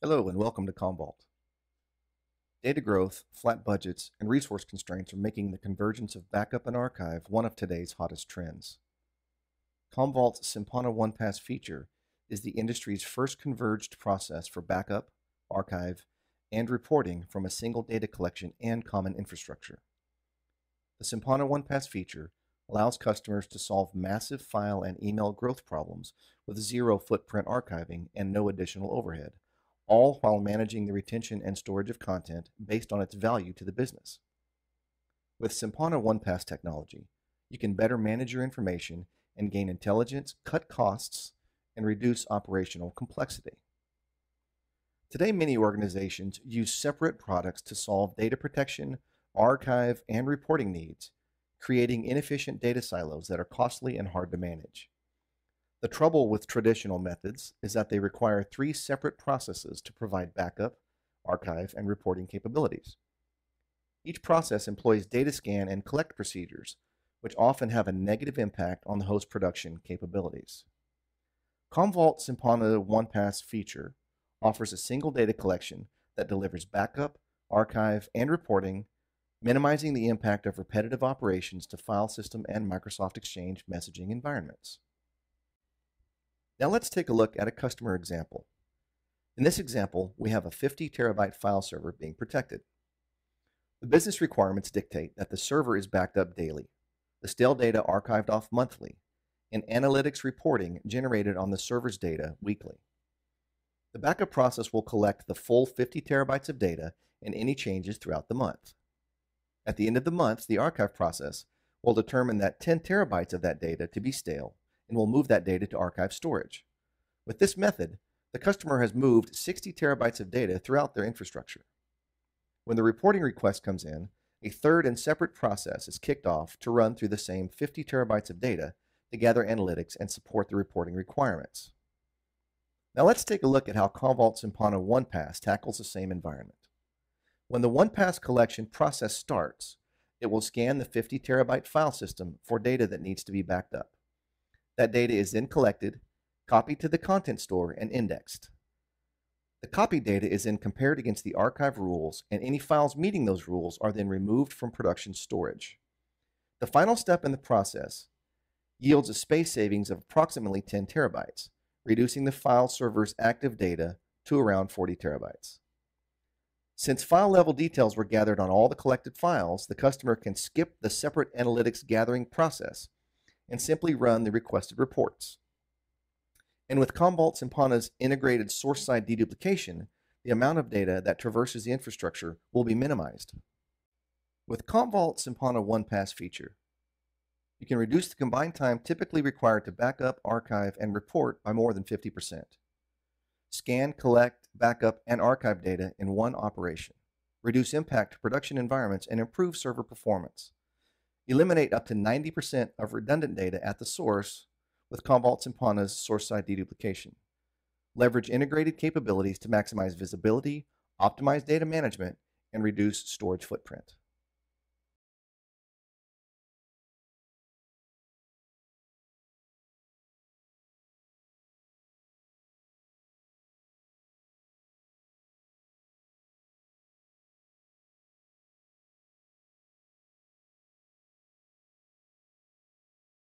Hello and welcome to Commvault. Data growth, flat budgets, and resource constraints are making the convergence of backup and archive one of today's hottest trends. Commvault's Simpana OnePass feature is the industry's first converged process for backup, archive, and reporting from a single data collection and common infrastructure. The Simpana OnePass feature allows customers to solve massive file and email growth problems with zero footprint archiving and no additional overhead, all while managing the retention and storage of content based on its value to the business. With Simpana OnePass technology, you can better manage your information and gain intelligence, cut costs, and reduce operational complexity. Today, many organizations use separate products to solve data protection, archive, and reporting needs, creating inefficient data silos that are costly and hard to manage. The trouble with traditional methods is that they require three separate processes to provide backup, archive, and reporting capabilities. Each process employs data scan and collect procedures, which often have a negative impact on the host production capabilities. Commvault Simpana OnePass feature offers a single data collection that delivers backup, archive, and reporting, minimizing the impact of repetitive operations to file system and Microsoft Exchange messaging environments. Now let's take a look at a customer example. In this example, we have a 50 terabyte file server being protected. The business requirements dictate that the server is backed up daily, the stale data archived off monthly, and analytics reporting generated on the server's data weekly. The backup process will collect the full 50 terabytes of data and any changes throughout the month. At the end of the month, the archive process will determine that 10 terabytes of that data to be stale and will move that data to archive storage. With this method, the customer has moved 60 terabytes of data throughout their infrastructure. When the reporting request comes in, a third and separate process is kicked off to run through the same 50 terabytes of data to gather analytics and support the reporting requirements. Now let's take a look at how Commvault Simpana OnePass tackles the same environment. When the OnePass collection process starts, it will scan the 50 terabyte file system for data that needs to be backed up. That data is then collected, copied to the content store, and indexed. The copied data is then compared against the archive rules, and any files meeting those rules are then removed from production storage. The final step in the process yields a space savings of approximately 10 terabytes, reducing the file server's active data to around 40 terabytes. Since file level details were gathered on all the collected files, the customer can skip the separate analytics gathering process and simply run the requested reports. And with Commvault Simpana's integrated source-side deduplication, the amount of data that traverses the infrastructure will be minimized. With Commvault OnePass feature, you can reduce the combined time typically required to backup, archive, and report by more than 50%. Scan, collect, backup, and archive data in one operation. Reduce impact to production environments and improve server performance. Eliminate up to 90% of redundant data at the source with Commvault Simpana's source-side deduplication. Leverage integrated capabilities to maximize visibility, optimize data management, and reduce storage footprint.